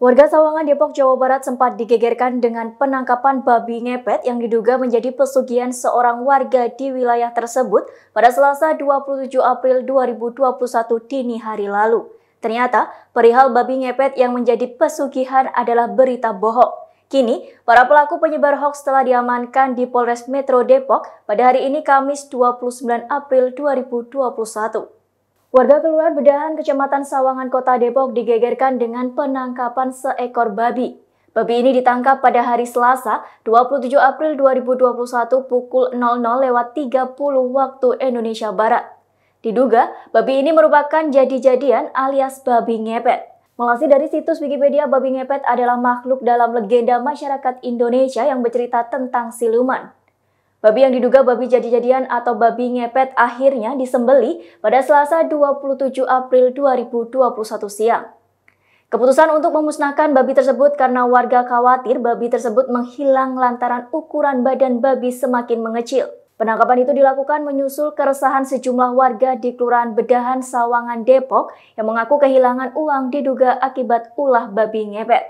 Warga Sawangan Depok, Jawa Barat sempat digegerkan dengan penangkapan babi ngepet yang diduga menjadi pesugihan seorang warga di wilayah tersebut pada Selasa 27 April 2021 dini hari lalu. Ternyata, perihal babi ngepet yang menjadi pesugihan adalah berita bohong. Kini, para pelaku penyebar hoax telah diamankan di Polres Metro Depok pada hari ini Kamis 29 April 2021. Warga Kelurahan Bedahan, Kecamatan Sawangan, Kota Depok digegerkan dengan penangkapan seekor babi. Babi ini ditangkap pada hari Selasa, 27 April 2021 pukul 00 lewat 30 waktu Indonesia Barat. Diduga, babi ini merupakan jadi-jadian alias babi ngepet. Melasih dari situs Wikipedia, babi ngepet adalah makhluk dalam legenda masyarakat Indonesia yang bercerita tentang siluman. Babi yang diduga babi jadi-jadian atau babi ngepet akhirnya disembeli pada Selasa 27 April 2021 siang. Keputusan untuk memusnahkan babi tersebut karena warga khawatir babi tersebut menghilang lantaran ukuran badan babi semakin mengecil. Penangkapan itu dilakukan menyusul keresahan sejumlah warga di Kelurahan Bedahan Sawangan Depok yang mengaku kehilangan uang diduga akibat ulah babi ngepet.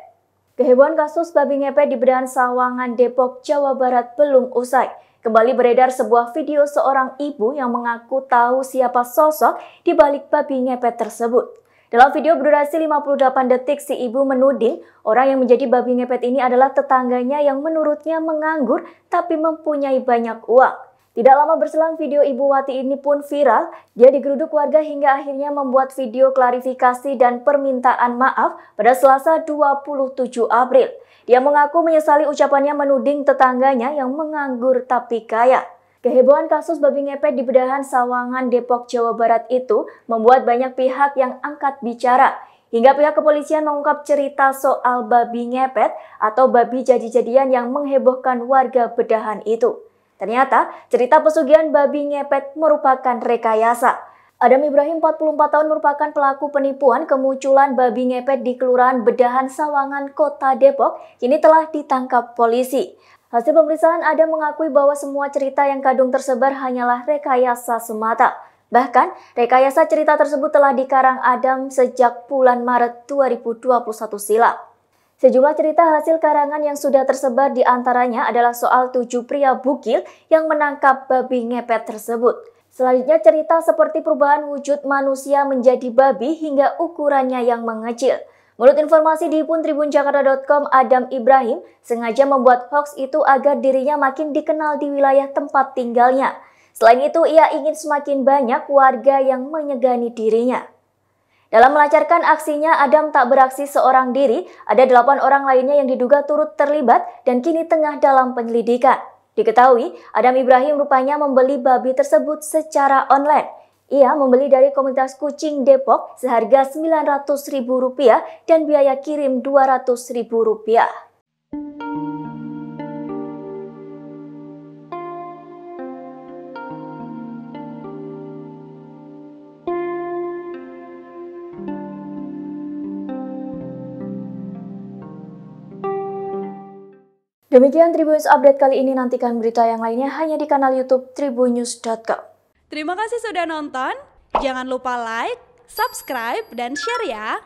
Kehebohan kasus babi ngepet di Bedahan Sawangan Depok, Jawa Barat belum usai. Kembali beredar sebuah video seorang ibu yang mengaku tahu siapa sosok di balik babi ngepet tersebut. Dalam video berdurasi 58 detik, si ibu menuding orang yang menjadi babi ngepet ini adalah tetangganya yang menurutnya menganggur tapi mempunyai banyak uang. Tidak lama berselang video Ibu Wati ini pun viral. Dia digeruduk warga hingga akhirnya membuat video klarifikasi dan permintaan maaf pada Selasa 27 April. Dia mengaku menyesali ucapannya menuding tetangganya yang menganggur tapi kaya. Kehebohan kasus babi ngepet di Bedahan Sawangan, Depok, Jawa Barat itu membuat banyak pihak yang angkat bicara. Hingga pihak kepolisian mengungkap cerita soal babi ngepet atau babi jadi-jadian yang menghebohkan warga Bedahan itu. Ternyata cerita pesugihan babi ngepet merupakan rekayasa. Adam Ibrahim 44 tahun merupakan pelaku penipuan kemunculan babi ngepet di Kelurahan Bedahan Sawangan, Kota Depok, kini telah ditangkap polisi. Hasil pemeriksaan Adam mengakui bahwa semua cerita yang kadung tersebar hanyalah rekayasa semata. Bahkan, rekayasa cerita tersebut telah dikarang Adam sejak bulan Maret 2021 silam. Sejumlah cerita hasil karangan yang sudah tersebar di antaranya adalah soal tujuh pria bukil yang menangkap babi ngepet tersebut. Selanjutnya cerita seperti perubahan wujud manusia menjadi babi hingga ukurannya yang mengecil. Menurut informasi di pun tribunjakarta.com, Adam Ibrahim sengaja membuat hoax itu agar dirinya makin dikenal di wilayah tempat tinggalnya. Selain itu, ia ingin semakin banyak warga yang menyegani dirinya. Dalam melancarkan aksinya, Adam tak beraksi seorang diri, ada delapan orang lainnya yang diduga turut terlibat dan kini tengah dalam penyelidikan. Diketahui, Adam Ibrahim rupanya membeli babi tersebut secara online. Ia membeli dari komunitas kucing Depok seharga Rp900.000 dan biaya kirim Rp200.000. Demikian Tribunnews Update kali ini. Nantikan berita yang lainnya hanya di kanal YouTube tribunnews.com. Terima kasih sudah nonton. Jangan lupa like, subscribe, dan share ya.